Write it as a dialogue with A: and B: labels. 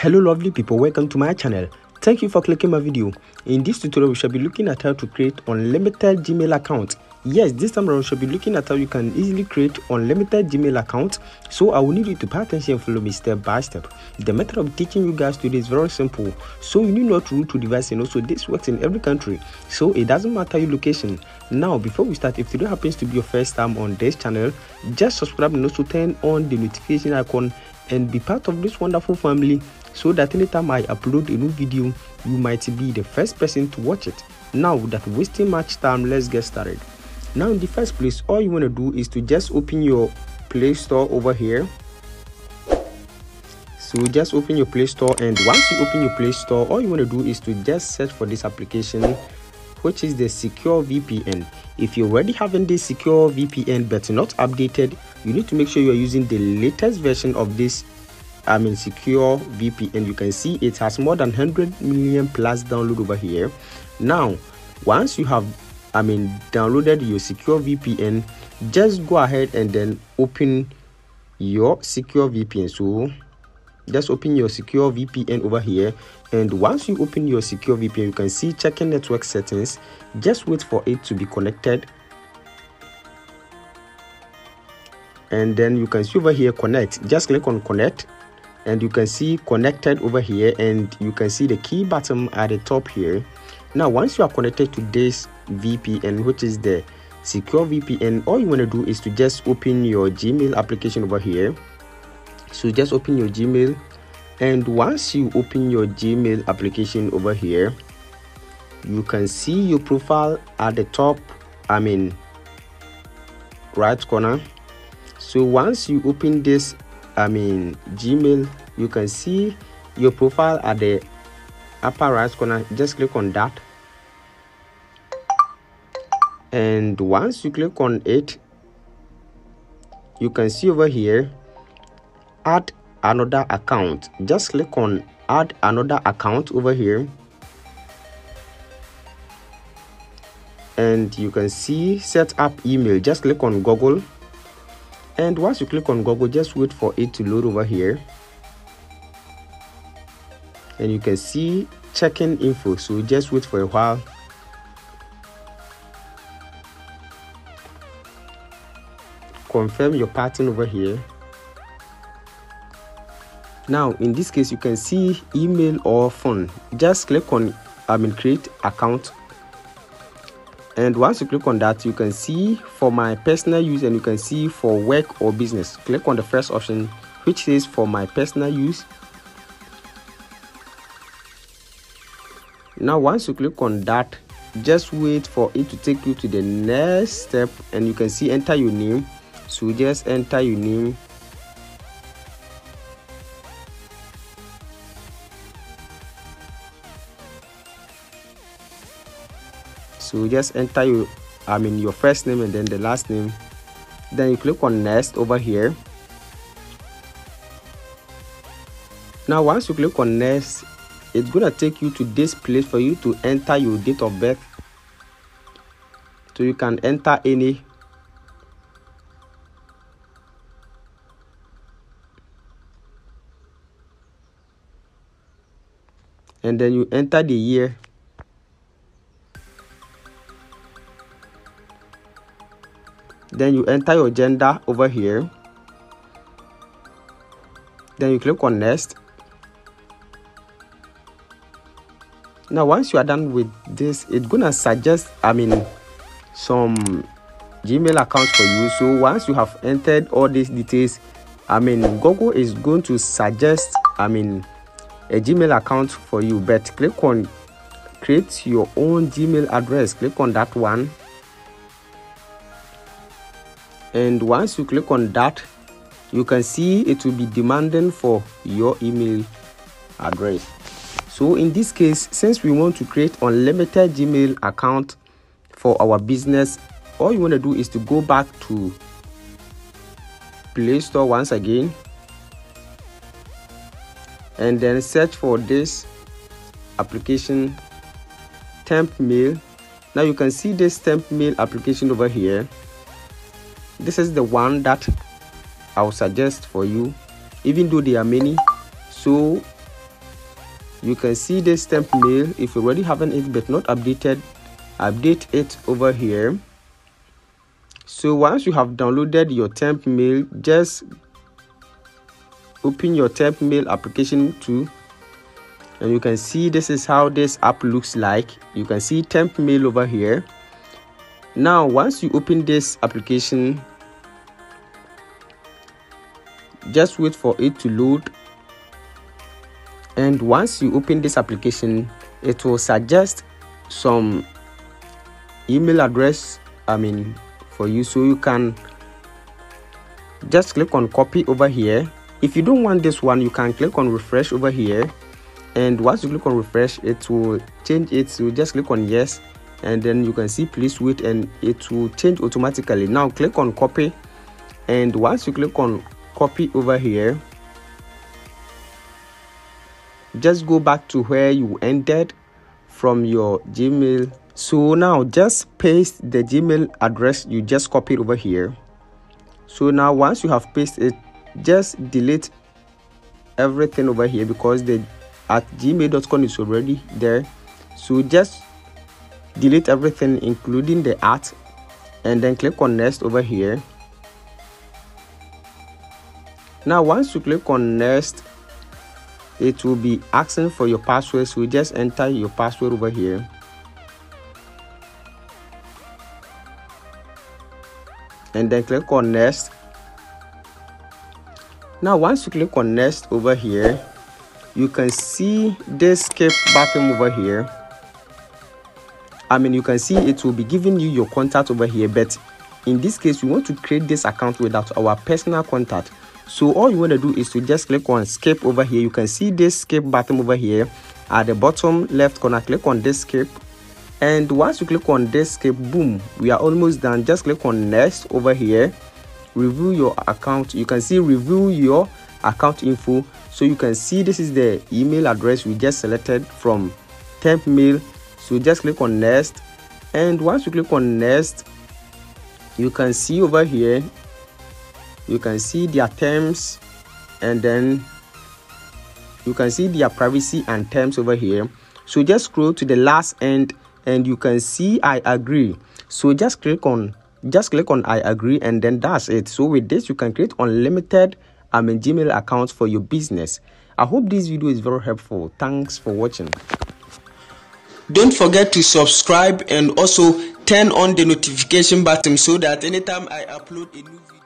A: hello lovely people. Welcome to my channel. Thank you for clicking my video. In this tutorial we shall be looking at how to create unlimited gmail account. Yes this time around we shall be looking at how you can easily create unlimited gmail account. So i will need you to pay attention and follow me step by step. The method of teaching you guys today is very simple. So you need not root to device and also this works in every country. So it doesn't matter your location. Now before we start if today happens to be your first time on this channel just subscribe and also turn on the notification icon and be part of this wonderful family so that anytime I upload a new video, you might be the first person to watch it. Now, without wasting much time, let's get started. Now, in the first place, all you want to do is to just open your Play Store over here. So just open your Play Store and once you open your Play Store, all you want to do is to just search for this application which is the secure VPN. If you're already having this secure VPN but not updated, you need to make sure you're using the latest version of this I mean secure VPN. You can see it has more than 100 million plus download over here. Now, once you have I mean downloaded your secure VPN, just go ahead and then open your secure VPN. So just open your secure VPN over here and once you open your secure VPN you can see checking network settings just wait for it to be connected and then you can see over here connect just click on connect and you can see connected over here and you can see the key button at the top here. Now once you are connected to this vpn which is the secure vpn all you want to do is to just open your gmail application over here. So just open your gmail and once you open your gmail application over here you can see your profile at the top i mean right corner. So once you open this I mean Gmail you can see your profile at the upper right corner. Just click on that. And once you click on it you can see over here add another account. Just click on add another account over here. And you can see set up email. Just click on google and once you click on google just wait for it to load over here. And you can see checking info so just wait for a while. Confirm your pattern over here. Now in this case you can see email or phone. Just click on i mean create account and once you click on that you can see for my personal use and you can see for work or business. Click on the first option which says for my personal use. Now once you click on that just wait for it to take you to the next step and you can see enter your name. So just enter your name so just enter your i mean your first name and then the last name. Then you click on next over here. Now once you click on next it's gonna take you to this place for you to enter your date of birth. So you can enter any and then you enter the year then you enter your gender over here. Then you click on next. Now once you are done with this it's gonna suggest i mean some gmail accounts for you. So once you have entered all these details i mean google is going to suggest i mean a gmail account for you. But click on create your own gmail address. Click on that one and once you click on that you can see it will be demanding for your email address. So in this case since we want to create unlimited gmail account for our business all you want to do is to go back to play store once again and then search for this application temp mail. Now you can see this temp mail application over here this is the one that i'll suggest for you. Even though there are many so you can see this temp mail if you already haven't it but not updated. Update it over here. So once you have downloaded your temp mail just open your temp mail application too and you can see this is how this app looks like. You can see temp mail over here. Now once you open this application just wait for it to load. And once you open this application it will suggest some email address i mean for you so you can just click on copy over here. If you don't want this one you can click on refresh over here. And once you click on refresh it will change it. So just click on yes and then you can see please wait and it will change automatically. Now click on copy. And once you click on copy over here. Just go back to where you ended from your gmail. So now just paste the gmail address you just copied over here. So now once you have pasted it just delete everything over here because the at gmail.com is already there. So just delete everything including the art and then click on next over here now once you click on next it will be asking for your password so you just enter your password over here. And then click on next. Now once you click on next over here you can see this skip button over here. I mean you can see it will be giving you your contact over here but in this case we want to create this account without our personal contact so all you want to do is to just click on skip over here. You can see this skip button over here. At the bottom left corner click on this skip and once you click on this skip boom we are almost done. Just click on next over here. Review your account. You can see review your account info. So you can see this is the email address we just selected from temp mail. So just click on next. And once you click on next you can see over here you can see their terms and then you can see their privacy and terms over here so just scroll to the last end and you can see i agree so just click on just click on i agree and then that's it so with this you can create unlimited I mean Gmail accounts for your business. I hope this video is very helpful. Thanks for watching. Don't forget to subscribe and also turn on the notification button so that anytime I upload a new video